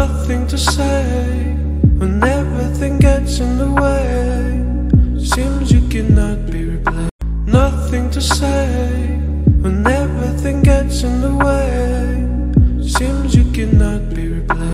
Nothing to say when everything gets in the way. Seems you cannot be replaced. Nothing to say when everything gets in the way. Seems you cannot be replaced.